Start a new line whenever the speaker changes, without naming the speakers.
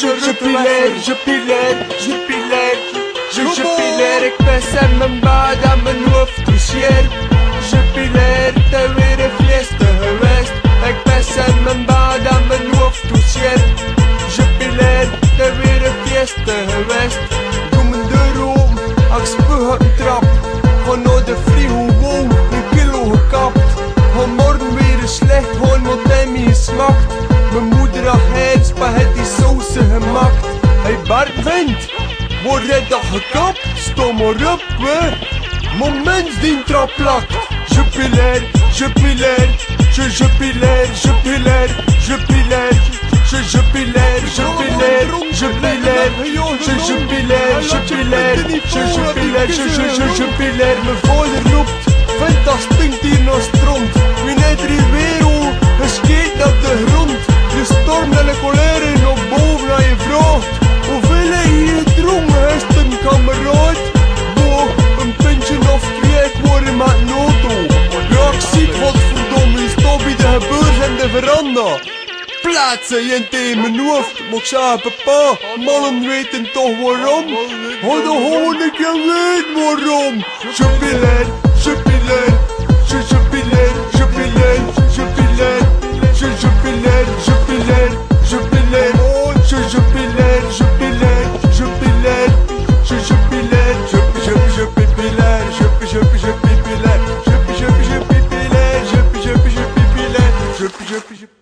je, je pilaire, je pilaire, je pilaire, je, je pilaire. Ik pes en mijn baard aan mijn hoofd toucheer. Je pilaire, te weer een fiesta geweest. Ik pes en mijn baard aan mijn hoofd toucheer. Je pilaire, te weer een fiesta geweest. Doe mijn deur open, als spuug op een trap. Gewoon naar de frigo, wow, een kilo gekapt. Gewoon morgen weer een slecht, gewoon wat hij me smakt. Vindt, word jij dat gekapt? Stom maar op. Moment die trap plakt. Je pilaire, je pilaire, je je pilaire, je pilaire, je pilaire. Je je pilaire, je pilaire, je pilaire, je je pilaire, je pilaire, je je pilaire, je je je je. Mijn vader roept, vindt dat stinkt hier nog stront. Wie net Rivero, geskeet op de grond. Je stormt en de colère de veranda. Plaatsen je tegen mijn hoofd, maar ik papa, mannen weten toch waarom? Hadden gewoon een weten waarom. Jubilair, jubilair, je jubilair, jubi pilair,